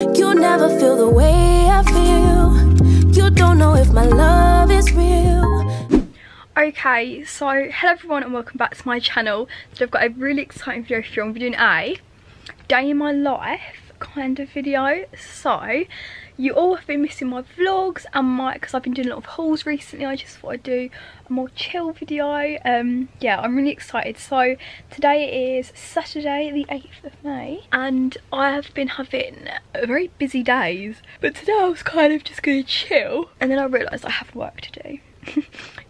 You never feel the way I feel. You don't know if my love is real. Okay, so hello everyone and welcome back to my channel. So I've got a really exciting video for you. I'm doing a day in my life kind of video. So you all have been missing my vlogs and my because I've been doing a lot of hauls recently. I just thought I'd do a more chill video. Um, yeah, I'm really excited. So today is Saturday, the 8th of May, and I have been having very busy days. But today I was kind of just gonna chill, and then I realised I have work to do.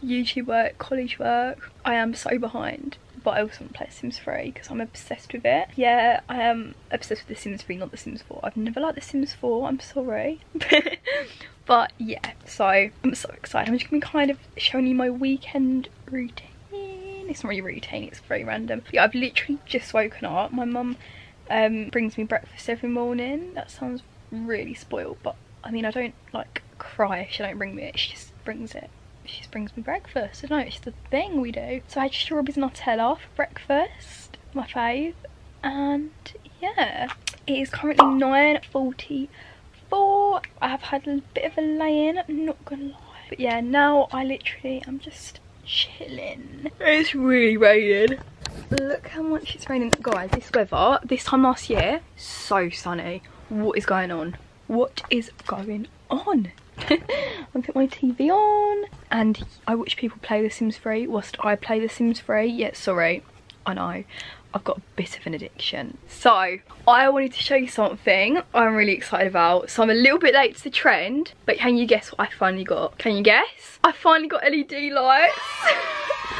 YouTube work, college work. I am so behind but I also want to play Sims 3 because I'm obsessed with it. Yeah, I am obsessed with The Sims 3, not The Sims 4. I've never liked The Sims 4, I'm sorry. but yeah, so I'm so excited. I'm just going to be kind of showing you my weekend routine. It's not really routine, it's very random. Yeah, I've literally just woken up. My mum um, brings me breakfast every morning. That sounds really spoiled, but I mean, I don't like cry if she don't bring me it. She just brings it she brings me breakfast. I know, it's the thing we do. So I had strawberries Nutella for breakfast, my fave. And yeah, it is currently 9.44. I have had a bit of a lay-in, not gonna lie. But yeah, now I literally, I'm just chilling. It's really raining. Look how much it's raining. Guys, this weather, this time last year, so sunny. What is going on? What is going on? I put my TV on and I watch people play The Sims 3 whilst I play The Sims 3. Yeah, sorry, I know. I've got a bit of an addiction. So, I wanted to show you something I'm really excited about. So I'm a little bit late to the trend, but can you guess what I finally got? Can you guess? I finally got LED lights.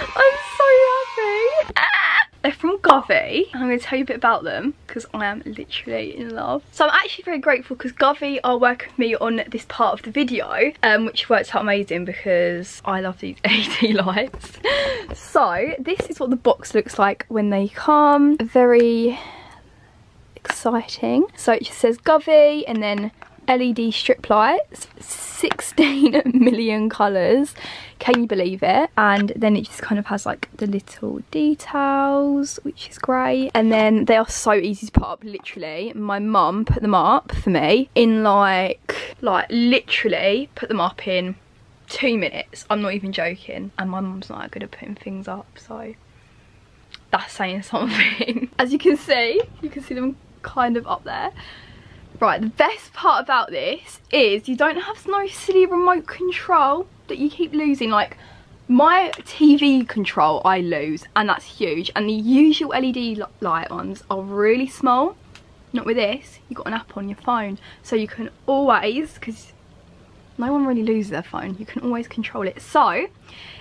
I'm so happy. Ah! They're from Govee. I'm going to tell you a bit about them because I am literally in love. So I'm actually very grateful because Govee are working with me on this part of the video, um, which works out amazing because I love these LED lights. so this is what the box looks like when they come. Very exciting. So it just says Govee and then LED strip lights, 16 million colours, can you believe it? And then it just kind of has like the little details, which is great. And then they are so easy to put up, literally. My mum put them up for me in like, like literally put them up in two minutes. I'm not even joking. And my mum's not that good at putting things up, so that's saying something. As you can see, you can see them kind of up there. Right, the best part about this is you don't have no silly remote control that you keep losing. Like, my TV control I lose, and that's huge. And the usual LED light ones are really small. Not with this, you've got an app on your phone. So you can always, because no one really loses their phone, you can always control it. So,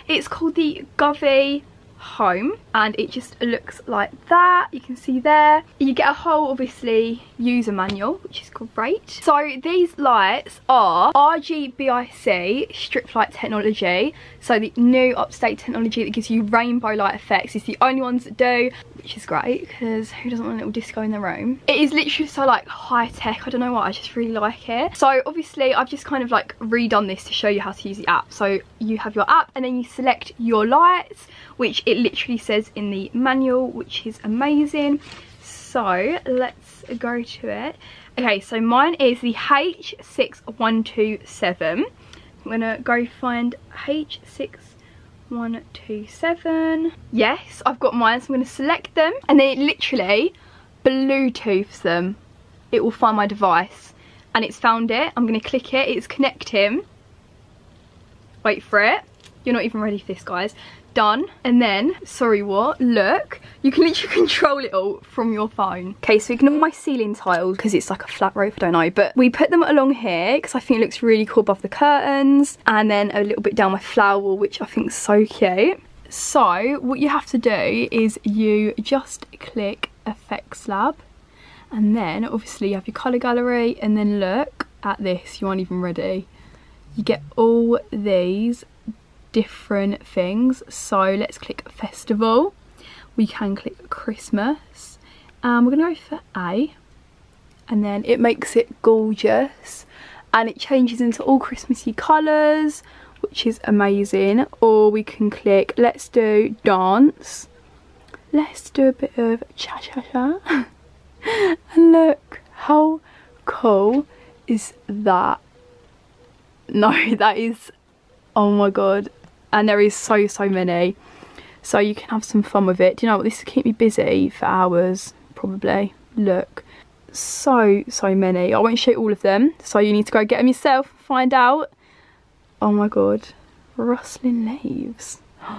it's called the Govee home and it just looks like that. You can see there. You get a whole obviously user manual which is great so these lights are RGBIC strip light technology. So the new upstate technology that gives you rainbow light effects is the only ones that do which is great because who doesn't want a little disco in their room? It is literally so like high tech I don't know why. I just really like it. So obviously I've just kind of like redone this to show you how to use the app. So you have your app and then you select your lights which it literally says in the manual, which is amazing. So let's go to it. Okay, so mine is the H6127. I'm gonna go find H6127. Yes, I've got mine, so I'm gonna select them and then it literally Bluetooths them. It will find my device and it's found it. I'm gonna click it, it's connecting. Wait for it. You're not even ready for this, guys done and then sorry what? Look. You can literally control it all from your phone. Okay so ignore my ceiling tiles because it's like a flat roof I don't know but we put them along here because I think it looks really cool above the curtains and then a little bit down my flower wall which I think is so cute. So what you have to do is you just click effects lab and then obviously you have your color gallery and then look at this. You aren't even ready. You get all these different things. So let's click festival. We can click Christmas. And we're to go for A. And then it makes it gorgeous. And it changes into all Christmassy colours, which is amazing. Or we can click, let's do dance. Let's do a bit of cha-cha-cha. and look how cool is that? No, that is, oh my god. And there is so, so many. So you can have some fun with it. Do you know this will keep me busy for hours, probably. Look, so, so many. I won't show all of them, so you need to go get them yourself, find out. Oh my god, rustling leaves.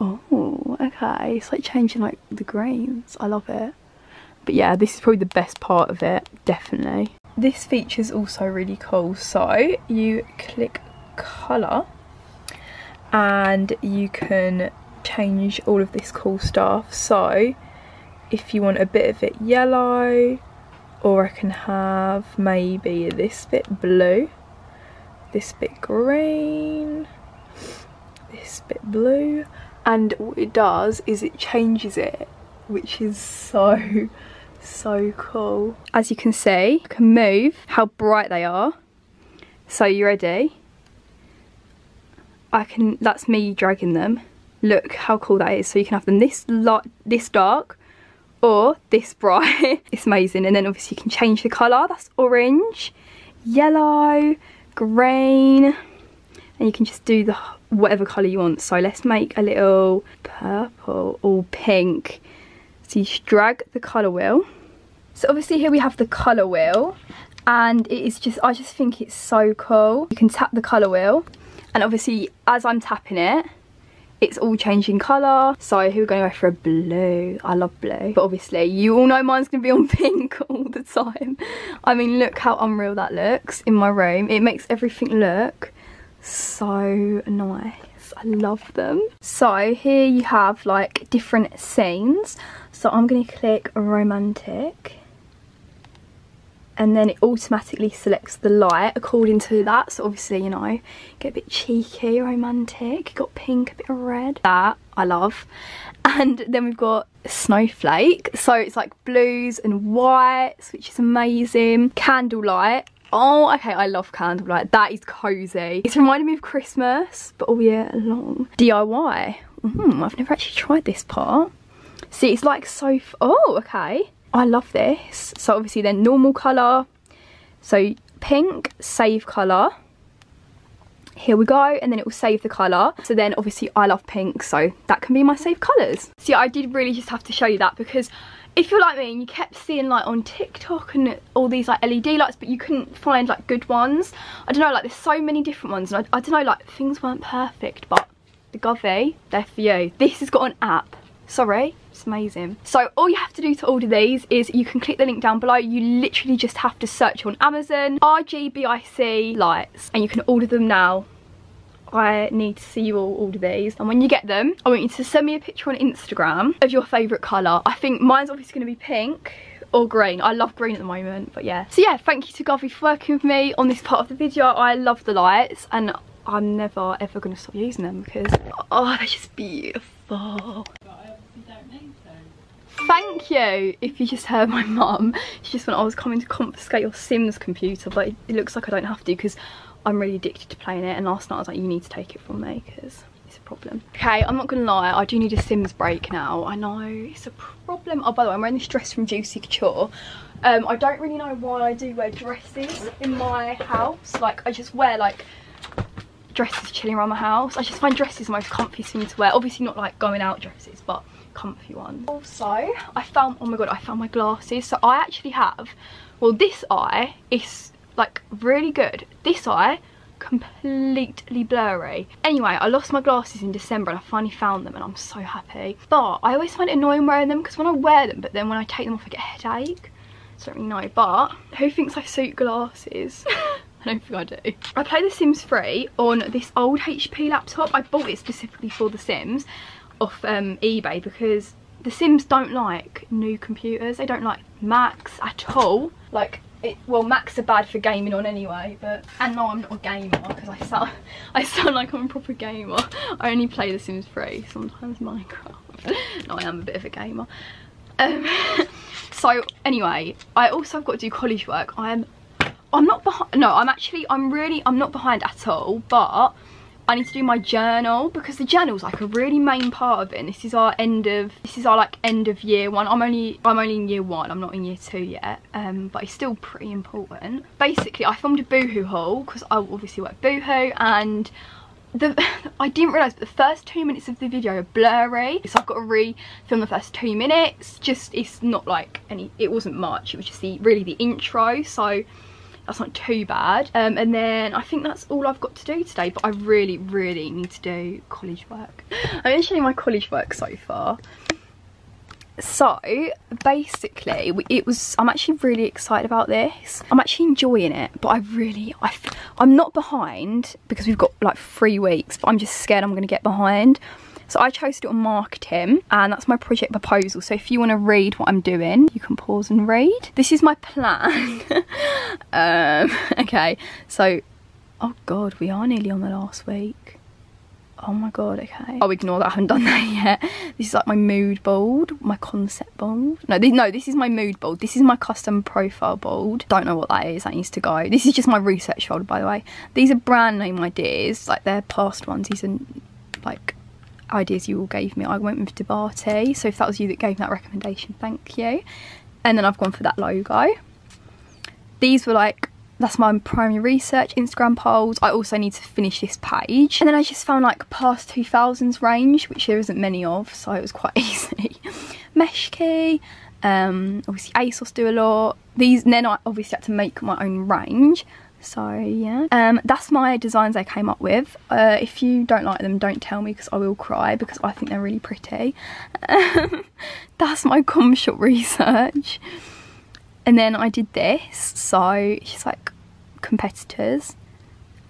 Oh, okay. It's like changing like the greens. I love it. But yeah, this is probably the best part of it, definitely. This feature is also really cool. So you click colour and you can change all of this cool stuff. So if you want a bit of it yellow, or I can have maybe this bit blue, this bit green, this bit blue, and what it does is it changes it, which is so, so cool. As you can see, you can move how bright they are. So you ready? I can, that's me dragging them. Look how cool that is. So you can have them this light, this dark, or this bright. it's amazing. And then obviously you can change the colour. That's orange, yellow, green. And you can just do the whatever colour you want. So let's make a little purple or pink. So you just drag the colour wheel. So obviously here we have the colour wheel. And it is just, I just think it's so cool. You can tap the colour wheel. And obviously as I'm tapping it, it's all changing colour. So here we're going to go for a blue. I love blue. But obviously you all know mine's going to be on pink all the time. I mean look how unreal that looks in my room. It makes everything look so nice. I love them. So here you have like different scenes. So I'm going to click romantic and then it automatically selects the light according to that so obviously you know get a bit cheeky romantic got pink a bit of red that i love and then we've got snowflake so it's like blues and whites which is amazing candlelight Oh, okay, I love candlelight. That is cozy. It's reminding me of Christmas, but all year long. DIY. Mm, I've never actually tried this part. See, it's like so... oh, okay. I love this. So obviously then normal colour. So pink, save colour. Here we go, and then it will save the colour. So then obviously I love pink, so that can be my save colours. See, I did really just have to show you that because if you're like me and you kept seeing like on TikTok and all these like LED lights but you couldn't find like good ones I don't know like there's so many different ones and I, I don't know like things weren't perfect but the Govee they're for you this has got an app sorry it's amazing. So all you have to do to order these is you can click the link down below. You literally just have to search on amazon rgbic lights and you can order them now. I need to see you all order these. And when you get them I want you to send me a picture on Instagram of your favourite colour. I think mine's obviously going to be pink or green. I love green at the moment but yeah. So yeah thank you to Govee for working with me on this part of the video. I love the lights and I'm never ever going to stop using them because oh they're just beautiful thank you. If you just heard my mum she just went I was coming to confiscate your Sims computer but it, looks like I don't have to because I'm really addicted to playing it. And last night I was like you need to take it from me because it's a problem. Okay I'm not gonna lie I do need a Sims break now. I know it's a problem. Oh by the way I'm wearing this dress from Juicy Couture. Um, I don't really know why I do wear dresses in my house. Like I just wear like dresses chilling around my house. I just find dresses the most comfy thing to wear. Obviously not like going out dresses but comfy ones. Also, I found, oh my god, I found my glasses. So I actually have, well this eye is like really good. This eye, completely blurry. Anyway, I lost my glasses in December and I finally found them and I'm so happy. But I always find it annoying wearing them because when I wear them, but then when I take them off I get a headache. So I don't really know, but who thinks I suit glasses? I don't think I do. I play The Sims 3 on this old HP laptop. I bought it specifically for The Sims off um, eBay because the Sims don't like new computers. They don't like Macs at all. Like, it, well, Macs are bad for gaming on anyway, but and no, I'm not a gamer because I sound I sound like I'm a proper gamer. I only play The Sims 3, sometimes Minecraft. no, I am a bit of a gamer. Um, so anyway, I also have got to do college work. I am, I'm not behind. No, I'm actually, I'm really, I'm not behind at all, but I need to do my journal because the journal's like a really main part of it and this is our end of this is our like end of year one. I'm only I'm only in year one I'm not in year two yet um, but it's still pretty important. Basically I filmed a boohoo haul because I obviously work boohoo and the I didn't realise but the first two minutes of the video are blurry. So I've got to re-film the first two minutes. Just it's not like any it wasn't much it was just the really the intro. So that's not too bad. Um, and then I think that's all I've got to do today but I really really need to do college work. I'm going to show you my college work so far. So basically it was i'm actually really excited about this. I'm actually enjoying it but i really I, i'm not behind because we've got like three weeks but i'm just scared i'm gonna get behind so I chose to do marketing and that's my project proposal. So if you want to read what I'm doing, you can pause and read. This is my plan. um, okay, so, oh God, we are nearly on the last week. Oh my god, okay. I'll ignore that, I haven't done that yet. This is like my mood board, my concept board. No, this, no, this is my mood board. This is my custom profile board. Don't know what that is, that needs to go. This is just my research folder, by the way. These are brand name ideas, like they're past ones. These are like ideas you all gave me. I went with Debate, so if that was you that gave that recommendation, thank you. And then I've gone for that logo. These were like that's my primary research Instagram polls. I also need to finish this page. And then I just found like past 2000s range, which there isn't many of, so it was quite easy. Meshki, um, obviously ASOS do a lot. These, then I obviously had to make my own range. So yeah, um, that's my designs I came up with. Uh, if you don't like them, don't tell me because I will cry because I think they're really pretty. that's my com shop research. And then I did this, so it's like competitors.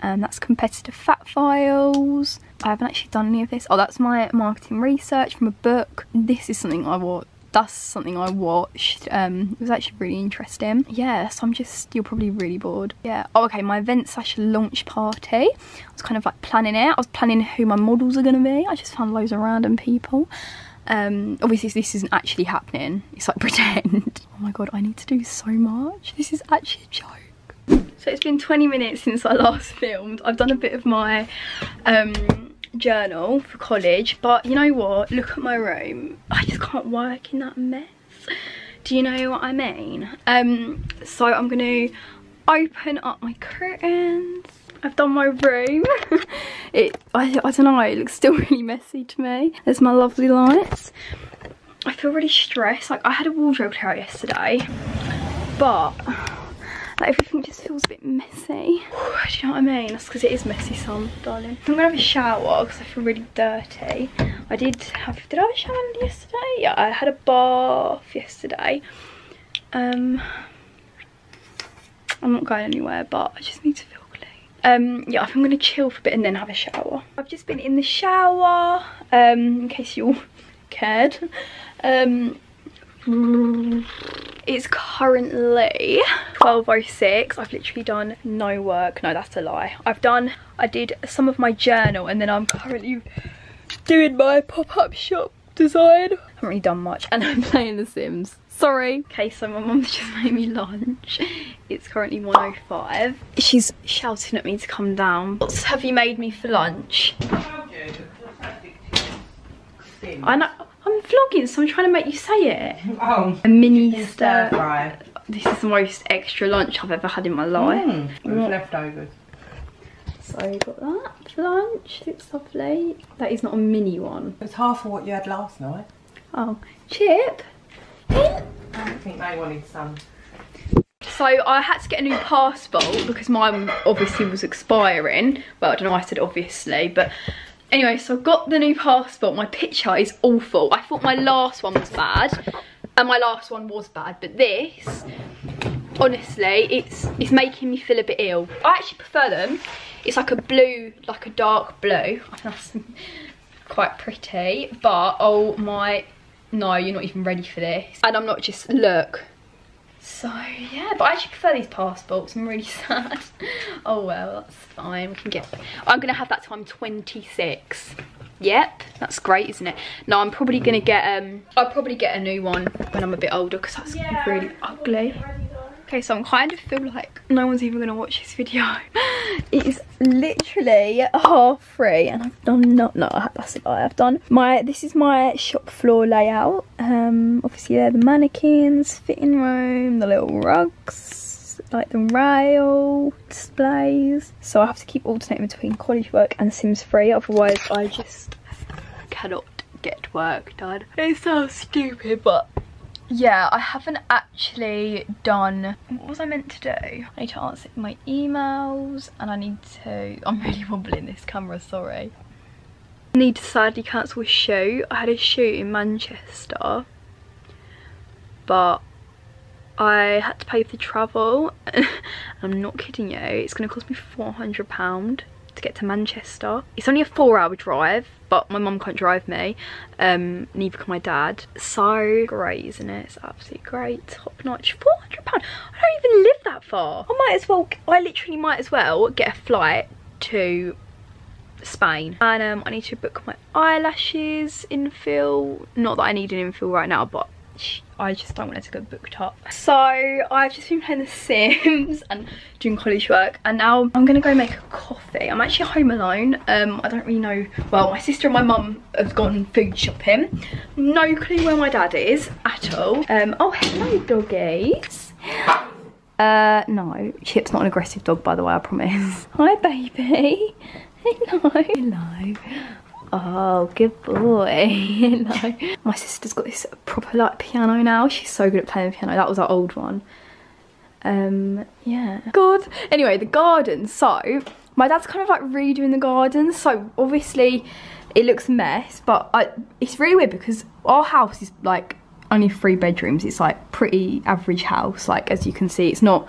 And that's competitor fat files. I haven't actually done any of this. Oh, that's my marketing research from a book. This is something I watched. That's something I watched. Um, it was actually really interesting. Yeah, so I'm just, you're probably really bored. Yeah. Oh, okay, my event slash launch party. I was kind of like planning it. I was planning who my models are going to be. I just found loads of random people. Um, obviously this isn't actually happening. It's like pretend. Oh my god, I need to do so much. This is actually a joke. So it's been 20 minutes since I last filmed. I've done a bit of my um, journal for college, but you know what? Look at my room. I just can't work in that mess. Do you know what I mean? Um, so I'm to open up my curtains. I've done my room. it, I, I don't know, it looks still really messy to me. There's my lovely lights. I feel really stressed. Like I had a wardrobe clear out yesterday, but like everything just feels a bit messy. Do you know what I mean? That's because it is messy, son, darling. I'm gonna have a shower because I feel really dirty. I did have, did I have a shower yesterday? Yeah, I had a bath yesterday. Um, I'm not going anywhere, but I just need to feel clean. Um, yeah, I think I'm gonna chill for a bit and then have a shower. I've just been in the shower, um, in case you all cared. Um, it's currently 12.06. I've literally done no work. No, that's a lie. I've done, I did some of my journal and then I'm currently doing my pop-up shop design. I haven't really done much and I'm playing The Sims. Sorry. Okay, so my mum's just made me lunch. It's currently 1.05. She's shouting at me to come down. What have you made me for lunch? I know. I'm vlogging, so I'm trying to make you say it. Oh. A mini stir. fry. This is the most extra lunch I've ever had in my life. Mm, with leftovers. So I got that for lunch. It's lovely. That is not a mini one. It's half of what you had last night. Oh, chip. I think they wanted some. So I had to get a new passport because mine obviously was expiring. Well, I don't know why I said obviously, but anyway, so I've got the new passport. My picture is awful. I thought my last one was bad. And my last one was bad, but this, honestly, it's it's making me feel a bit ill. I actually prefer them. It's like a blue, like a dark blue. I think that's quite pretty, but oh my, no, you're not even ready for this. And I'm not just, look, so yeah, but I actually prefer these passports. I'm really sad. oh well, that's fine. We can get. I'm gonna have that time 26. Yep, that's great, isn't it? No, I'm probably gonna get. Um, I'll probably get a new one when I'm a bit older because that's really ugly. Okay, so I'm kind of feel like no one's even gonna watch this video. it is literally half three and I've done not no that's a lie I've done my this is my shop floor layout. Um obviously there the mannequins fitting room the little rugs like the rail displays. So I have to keep alternating between college work and Sims 3 otherwise I just cannot get work done. It's so stupid but yeah, I haven't actually done, what was I meant to do? I need to answer my emails and I need to, I'm really wobbling this camera, sorry. Need to sadly cancel a shoot. I had a shoot in Manchester, but I had to pay for the travel. I'm not kidding you, it's going to cost me £400 to get to Manchester. It's only a four hour drive, but my mum can't drive me, um, neither can my dad. So great, isn't it? It's absolutely great, top notch. £400, I don't even live that far. I might as well, I literally might as well get a flight to Spain. And um, I need to book my eyelashes infill. Not that I need an infill right now, but I just don't want it to go booked up. So I've just been playing The Sims and doing college work and now I'm gonna go make a coffee. I'm actually home alone. Um, I don't really know, well my sister and my mum have gone food shopping. No clue where my dad is at all. Um, oh hello doggies. Uh, no, Chip's not an aggressive dog by the way, I promise. Hi baby. Hello. Hello. Oh, good boy. no. My sister's got this proper like piano now. She's so good at playing the piano. That was our old one. Um, yeah. God. Anyway, the garden. So, my dad's kind of like redoing the garden. So, obviously, it looks a mess. But I, it's really weird because our house is like only three bedrooms. It's like pretty average house. Like, as you can see, it's not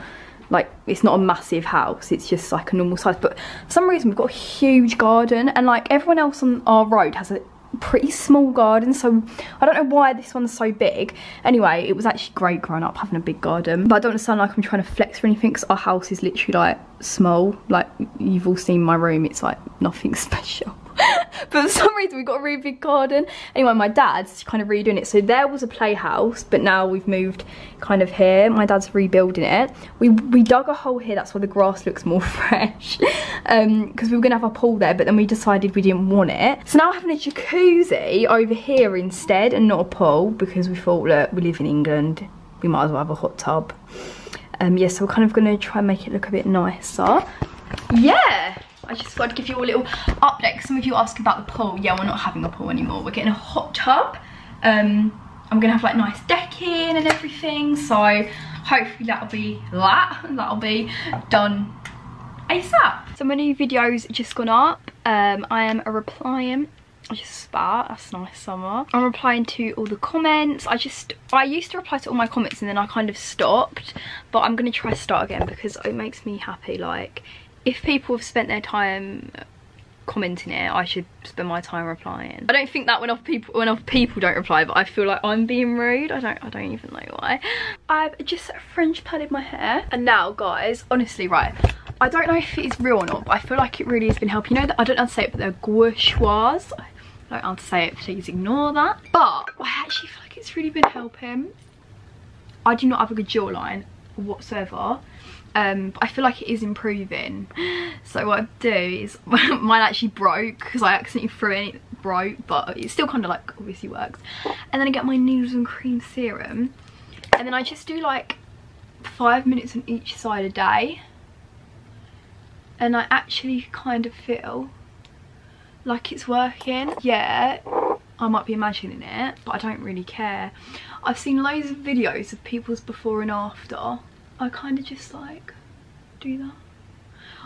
like it's not a massive house it's just like a normal size but for some reason we've got a huge garden and like everyone else on our road has a pretty small garden so I don't know why this one's so big. Anyway it was actually great growing up having a big garden but I don't sound like I'm trying to flex or anything because our house is literally like small like you've all seen my room it's like nothing special but for some reason we've got a really big garden. Anyway, my dad's kind of redoing it. So there was a playhouse, but now we've moved kind of here. My dad's rebuilding it. We, we dug a hole here, that's why the grass looks more fresh. Because um, we were going to have a pool there, but then we decided we didn't want it. So now we're having a jacuzzi over here instead and not a pool because we thought, look, we live in England. We might as well have a hot tub. Um, yeah, so we're kind of going to try and make it look a bit nicer. Yeah, I just thought I'd give you a little update. Some of you asked about the pool. Yeah, we're not having a pool anymore. We're getting a hot tub. Um, I'm gonna have like nice decking and everything. So hopefully that'll be that. That'll be done ASAP. So my new video's just gone up. Um, I am a replying I just spat, that's nice summer. I'm replying to all the comments. I just, I used to reply to all my comments and then I kind of stopped. But I'm going to try start again because it makes me happy. Like, if people have spent their time commenting it I should spend my time replying. I don't think that when off people when off people don't reply but I feel like I'm being rude. I don't I don't even know why. I've just French plaited my hair. And now guys honestly right I don't know if it is real or not but I feel like it really has been helping. You know that I don't know how to say it but they're gouachoirs I don't know how to say it please ignore that. But I actually feel like it's really been helping. I do not have a good jawline whatsoever um i feel like it is improving. So what i do is mine actually broke because i accidentally threw it it broke but it still kind of like obviously works. And then i get my noodles and cream serum and then i just do like five minutes on each side a day. And i actually kind of feel like it's working. Yeah I might be imagining it, but I don't really care. I've seen loads of videos of people's before and after I kind of just like do that.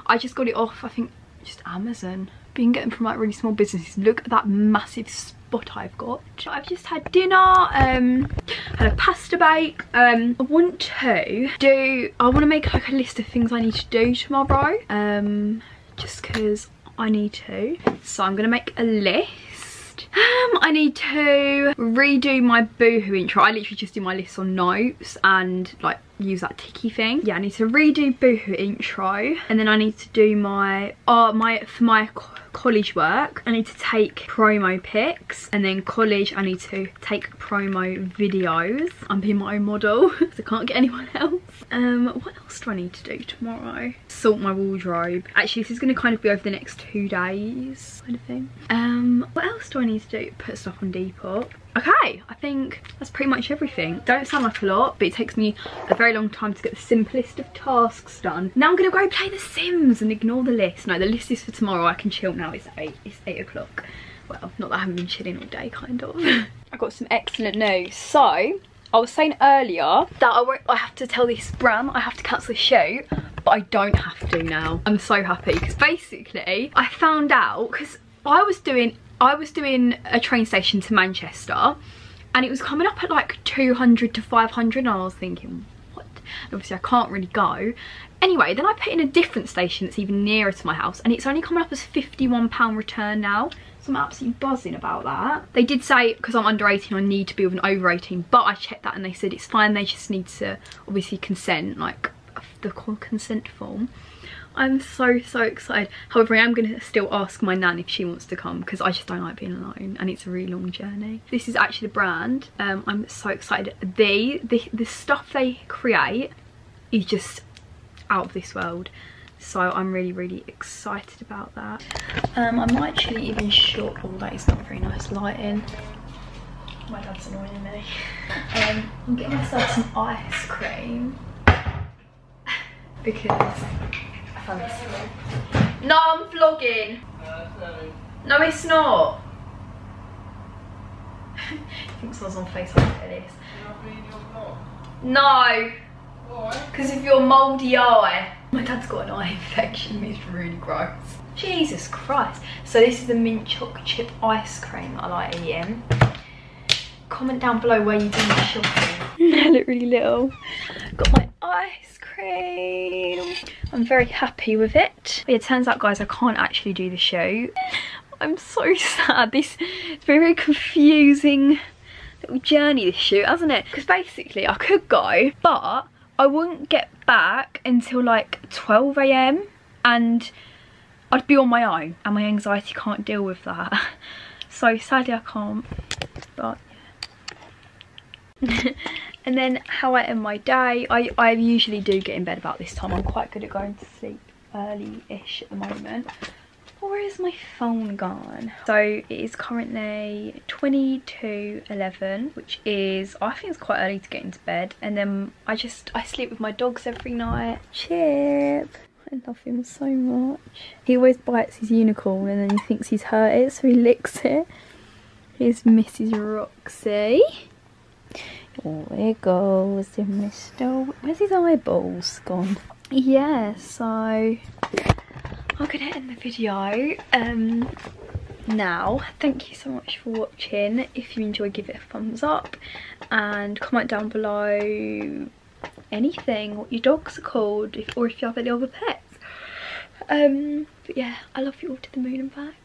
I just got it off, I think, just Amazon. Been getting from like really small businesses. Look at that massive spot I've got. I've just had dinner, um, had a pasta bake. Um, I want to do, I want to make like a list of things I need to do tomorrow. Um, just because I need to. So I'm going to make a list um, I need to redo my Boohoo intro. I literally just do my list on notes and like use that ticky thing. Yeah, I need to redo Boohoo intro and then I need to do my, uh, my, for my college work I need to take promo pics and then college I need to take promo videos I'm being my own model because I can't get anyone else um what else do I need to do tomorrow? Sort my wardrobe. Actually this is going to kind of be over the next two days kind of thing. Um what else do I need to do? Put stuff on Depop. Okay i think that's pretty much everything. Don't sound like a lot but it takes me a very long time to get the simplest of tasks done. Now i'm gonna go play the sims and ignore the list. No the list is for tomorrow. I can chill now. It's eight it's eight o'clock. Well not that i haven't been chilling all day kind of. I got some excellent news. So I was saying earlier that I, won't, I have to tell this brand I have to cancel the shoot, but I don't have to now. I'm so happy because basically I found out because I was doing I was doing a train station to Manchester and it was coming up at like 200 to 500 and I was thinking? Obviously I can't really go. Anyway, then I put in a different station that's even nearer to my house and it's only coming up as £51 return now. So I'm absolutely buzzing about that. They did say, because I'm under 18, I need to be with an over 18, but I checked that and they said it's fine, they just need to obviously consent, like the consent form. I'm so, so excited. However, I am going to still ask my nan if she wants to come because I just don't like being alone and it's a really long journey. This is actually the brand. Um, I'm so excited. They, the, the stuff they create is just out of this world. So I'm really, really excited about that. Um, I'm not actually even sure. All oh, that is not very nice lighting. My dad's annoying me. Um, I'm getting myself some ice cream because no, I'm vlogging. no. it's not. I think someone's on Facebook at this. No. Because of your mouldy eye. My dad's got an eye infection, it's really gross. Jesus Christ. So this is the mint choc chip ice cream I like eating. Comment down below where you do my shopping. I look really little. Got my ice cream. I'm very happy with it. But it turns out, guys, I can't actually do the show. I'm so sad. This it's very, very confusing little journey, this shoot, hasn't it? Because basically, I could go, but I wouldn't get back until like 12 a.m. and I'd be on my own and my anxiety can't deal with that. So sadly I can't, but yeah. And then how I end my day, I, I usually do get in bed about this time. I'm quite good at going to sleep early-ish at the moment. Where is my phone gone? So it is currently 22.11, which is, I think it's quite early to get into bed. And then I just, I sleep with my dogs every night. Chip. I love him so much. He always bites his unicorn and then he thinks he's hurt it, so he licks it. Here's Mrs. Roxy. Oh, there goes the Mr. Where's his eyeballs gone? Yeah, so I'm gonna end the video um now thank you so much for watching if you enjoy give it a thumbs up and comment down below anything what your dogs are called if, or if you have any other pets um but yeah i love you all to the moon and back